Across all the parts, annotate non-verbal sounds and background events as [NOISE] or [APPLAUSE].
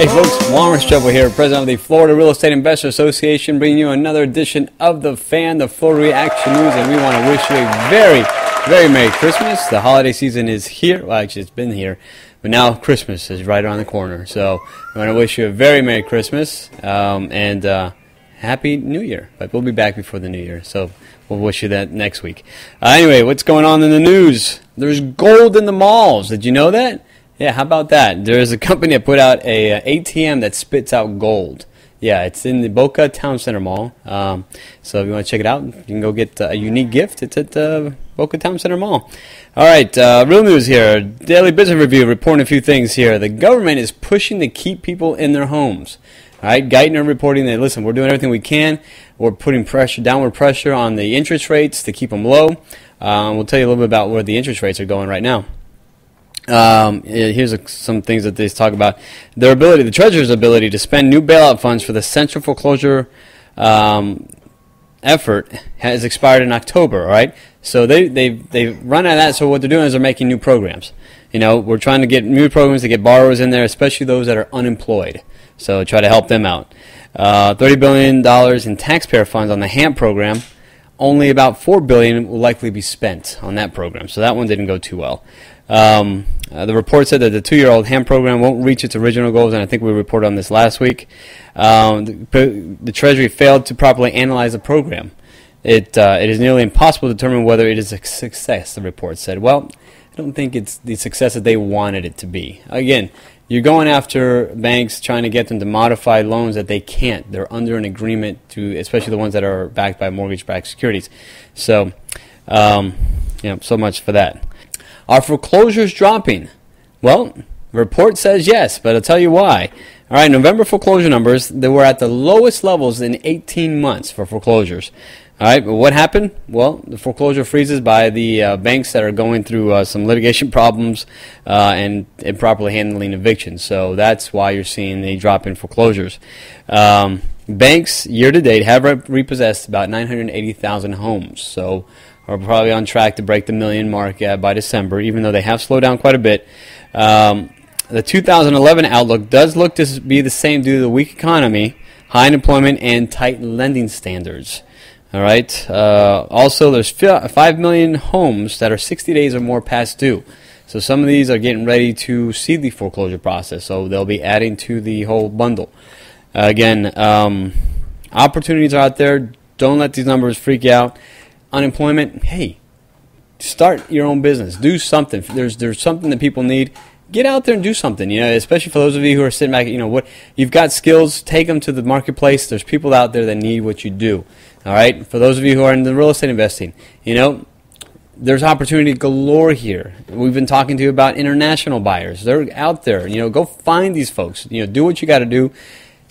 Hey folks, Juan Restrepo here, president of the Florida Real Estate Investor Association, bringing you another edition of the Fan, the Florida Reaction News, and we want to wish you a very, very Merry Christmas. The holiday season is here. Well, actually, it's been here, but now Christmas is right around the corner. So we want to wish you a very Merry Christmas um, and uh, Happy New Year. But we'll be back before the New Year, so we'll wish you that next week. Uh, anyway, what's going on in the news? There's gold in the malls. Did you know that? Yeah, how about that? There's a company that put out a, a ATM that spits out gold. Yeah, it's in the Boca Town Center Mall. Um, so if you want to check it out, you can go get a unique gift. It's at the Boca Town Center Mall. All right, uh, real news here. Daily Business Review reporting a few things here. The government is pushing to keep people in their homes. All right, Geithner reporting that listen, we're doing everything we can. We're putting pressure, downward pressure on the interest rates to keep them low. Um, we'll tell you a little bit about where the interest rates are going right now. Um, here's a, some things that they talk about: their ability, the Treasurer's ability to spend new bailout funds for the central foreclosure um, effort has expired in October. Right, so they they they run out of that. So what they're doing is they're making new programs. You know, we're trying to get new programs to get borrowers in there, especially those that are unemployed. So try to help them out. Uh, Thirty billion dollars in taxpayer funds on the HAMP program. Only about four billion will likely be spent on that program. So that one didn't go too well. Um, uh, the report said that the two-year-old HAMP program won't reach its original goals, and I think we reported on this last week. Um, the, the, Treasury failed to properly analyze the program. It, uh, it is nearly impossible to determine whether it is a success, the report said. Well, I don't think it's the success that they wanted it to be. Again, you're going after banks trying to get them to modify loans that they can't. They're under an agreement to, especially the ones that are backed by mortgage-backed securities. So, um, you know, so much for that. Are foreclosures dropping? Well, report says yes, but I'll tell you why. All right, November foreclosure numbers, they were at the lowest levels in 18 months for foreclosures. All right, but what happened? Well, the foreclosure freezes by the uh, banks that are going through uh, some litigation [LAUGHS] problems uh, and improperly handling evictions. So that's why you're seeing the drop in foreclosures. Um, banks, year to date, have repossessed about 980,000 homes. So are probably on track to break the million mark uh, by December, even though they have slowed down quite a bit. Um, the 2011 outlook does look to be the same due to the weak economy, high unemployment, and tight lending standards. All right. Uh, also, there's 5 million homes that are 60 days or more past due. So some of these are getting ready to see the foreclosure process. So they'll be adding to the whole bundle. Uh, again, um, opportunities are out there. Don't let these numbers freak you out unemployment, hey, start your own business. Do something. There's there's something that people need. Get out there and do something. You know, especially for those of you who are sitting back. You know what you've got skills. Take them to the marketplace. There's people out there that need what you do. All right. For those of you who are in the real estate investing, you know, there's opportunity galore here. We've been talking to you about international buyers. They're out there. You know, go find these folks. You know, do what you got to do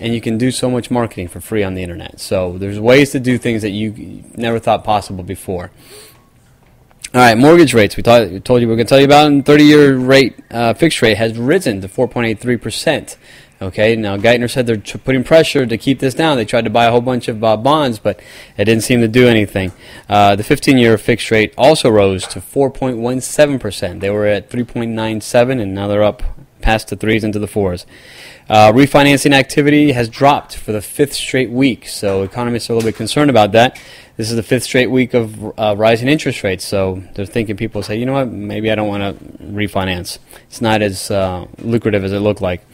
and you can do so much marketing for free on the internet. So there's ways to do things that you never thought possible before. All right, mortgage rates. We, we told you we are going to tell you about. 30-year rate uh, fixed rate has risen to 4.83 percent. Okay, now Geithner said they're putting pressure to keep this down. They tried to buy a whole bunch of uh, bonds, but it didn't seem to do anything. Uh, the 15-year fixed rate also rose to 4.17 percent. They were at 3.97, and now they're up past the threes into the fours. Uh, refinancing activity has dropped for the fifth straight week, so economists are a little bit concerned about that. This is the fifth straight week of uh, rising interest rates, so they're thinking people say, you know what, maybe I don't want to refinance. It's not as uh, lucrative as it looked like.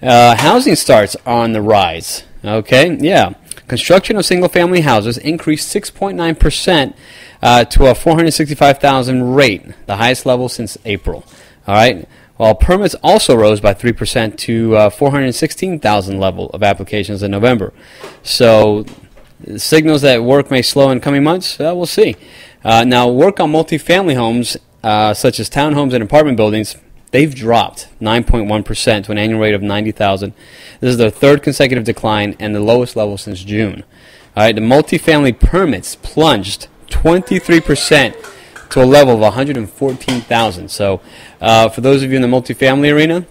Uh, housing starts on the rise. Okay, yeah. Construction of single family houses increased 6.9% uh, to a 465,000 rate, the highest level since April. All right while permits also rose by 3% to uh, 416,000 level of applications in November. So, signals that work may slow in coming months, uh, we'll see. Uh, now, work on multifamily homes, uh, such as townhomes and apartment buildings, they've dropped 9.1% to an annual rate of 90,000. This is their third consecutive decline and the lowest level since June. All right, the multifamily permits plunged 23% to a level of 114,000. So, uh, for those of you in the multifamily arena,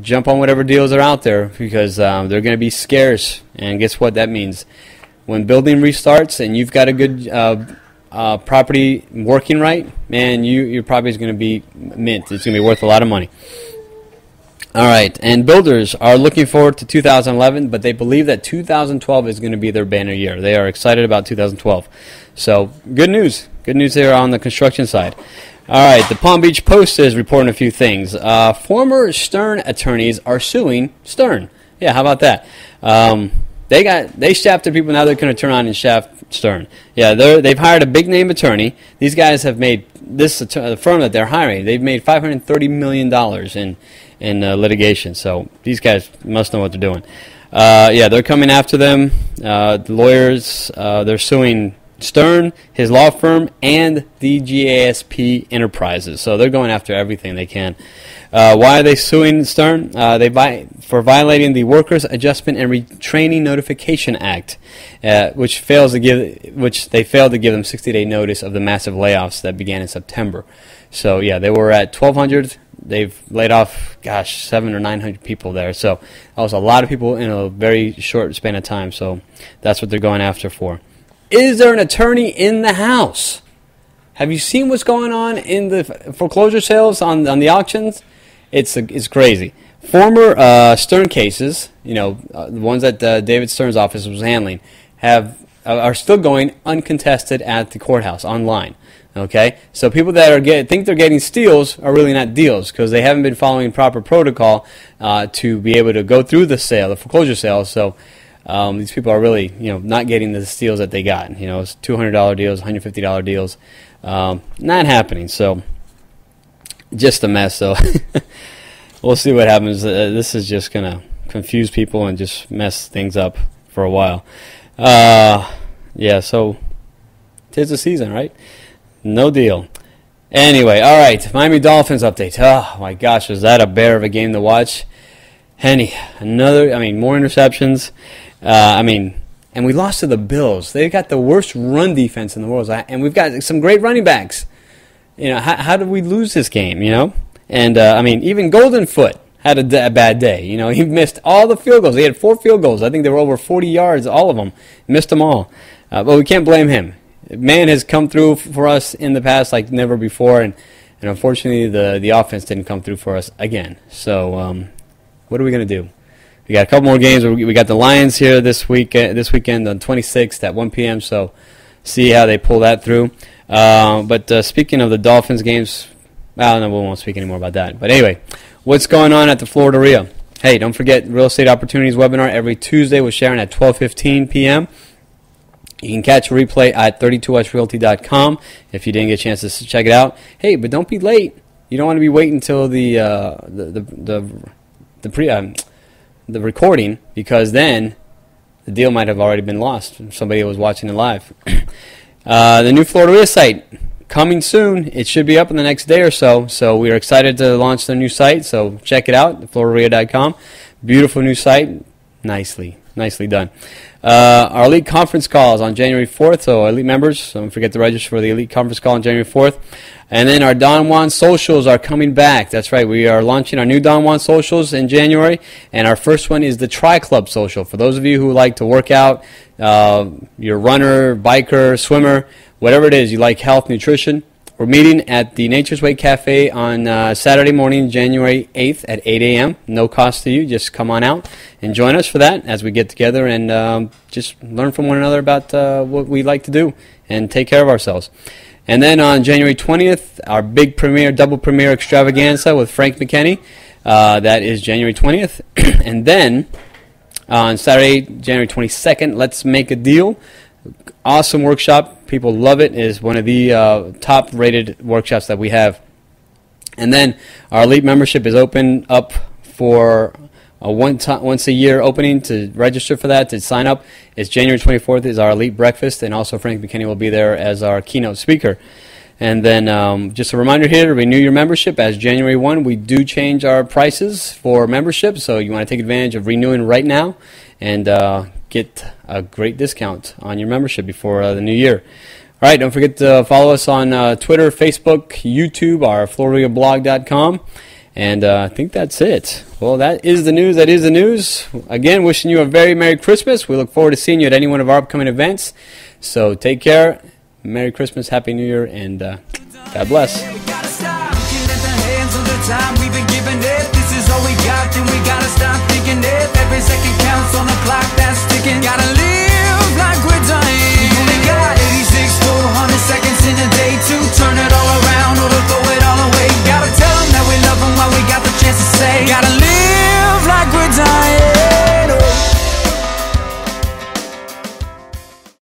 jump on whatever deals are out there because um, they're going to be scarce. And guess what that means? When building restarts and you've got a good uh, uh, property working right, man, you, your property is going to be mint. It's going to be worth a lot of money. All right, and builders are looking forward to 2011, but they believe that 2012 is going to be their banner year. They are excited about 2012. So, good news. Good news there on the construction side. All right, the Palm Beach Post is reporting a few things. Uh, former Stern attorneys are suing Stern. Yeah, how about that? Um, they got they shafted people. Now they're going to turn on and shaft Stern. Yeah, they they've hired a big name attorney. These guys have made this the firm that they're hiring. They've made 530 million dollars in in uh, litigation. So these guys must know what they're doing. Uh, yeah, they're coming after them. Uh, the lawyers, uh, they're suing Stern, his law firm, and the DJSP Enterprises. So they're going after everything they can. Uh, why are they suing Stern? Uh, they buy, for violating the Workers Adjustment and Retraining Notification Act, uh, which fails to give, which they failed to give them 60-day notice of the massive layoffs that began in September. So yeah, they were at 1,200 they've laid off, gosh, seven or nine hundred people there. So that was a lot of people in a very short span of time. So that's what they're going after for. Is there an attorney in the house? Have you seen what's going on in the foreclosure sales on on the auctions? It's it's crazy. Former uh, Stern cases, you know, uh, the ones that uh, David Stern's office was handling, have uh, are still going uncontested at the courthouse online. Okay, so people that are get, think they're getting steals are really not deals because they haven't been following proper protocol uh, to be able to go through the sale, the foreclosure sale. So um, these people are really, you know, not getting the steals that they got. You know, it's two hundred dollar deals, one hundred fifty dollar deals, um, not happening. So just a mess. So [LAUGHS] we'll see what happens. Uh, this is just gonna confuse people and just mess things up for a while. Uh, yeah. So tis the season, right? No deal. Anyway, all right. Miami Dolphins update. Oh my gosh, was that a bear of a game to watch? Henne, another. I mean, more interceptions. Uh, I mean, and we lost to the Bills. They've got the worst run defense in the world, and we've got some great running backs. You know, how, how did we lose this game? You know, and uh, I mean, even Golden Foot had a, bad day. You know, [LAUGHS] he missed all the field goals. He had four field goals. I think they were over 40 yards, all of them. Missed them all. Uh, but we can't blame him man has come through for us in the past like never before, and, and unfortunately the the offense didn't come through for us again. So um, what are we gonna do? We got a couple more games. We got the Lions here this week this weekend on 26th at 1 p.m. So see how they pull that through. Uh, but uh, speaking of the Dolphins games, well, know. we won't speak anymore about that. But anyway, what's going on at the Florida REIA? Hey, don't forget Real Estate Opportunities webinar every Tuesday with Sharon at 12:15 p.m. You can catch a replay at 32westrealty.com if you didn't get a chance to check it out. Hey, but don't be late. You don't want to be waiting until the uh, the the the, the pre um, the recording because then the deal might have already been lost. Somebody was watching it live. [CLEARS THROAT] uh, the new Florida REIA site coming soon. It should be up in the next day or so. So we are excited to launch the new site. So check it out, FloridaREIA.com. Beautiful new site, nicely nicely done. Uh, our elite conference call is on January 4th, so elite members, don't forget to register for the elite conference call on January 4th. And then our Don Juan socials are coming back. That's right, we are launching our new Don Juan socials in January, and our first one is the Tri Club social. For those of you who like to work out, uh, you're runner, biker, swimmer, whatever it is, you like health, nutrition, we're meeting at the Nature's Way Cafe on uh, Saturday morning, January 8th at 8 a.m. No cost to you. Just come on out and join us for that as we get together and um, just learn from one another about uh, what we like to do and take care of ourselves. And then on January 20th, our big premiere, double premiere extravaganza with Frank McKinney. Uh, that is January 20th. [CLEARS THROAT] and then on Saturday, January 22nd, let's make a deal awesome workshop. People love it. it is one of the uh, top rated workshops that we have. And then our elite membership is open up for a one time, once a year opening to register for that to sign up. It's January 24th is our elite breakfast, and also Frank McKinney will be there as our keynote speaker. And then um, just a reminder here to renew your membership as January 1, we do change our prices for membership, so you want to take advantage of renewing right now and uh, get a great discount on your membership before uh, the new year. All right, don't forget to follow us on uh, Twitter, Facebook, YouTube, our FloridaBlog.com. And uh, I think that's it. Well, that is the news. That is the news. Again, wishing you a very Merry Christmas. We look forward to seeing you at any one of our upcoming events. So take care. Merry Christmas, Happy New Year, and uh, God bless.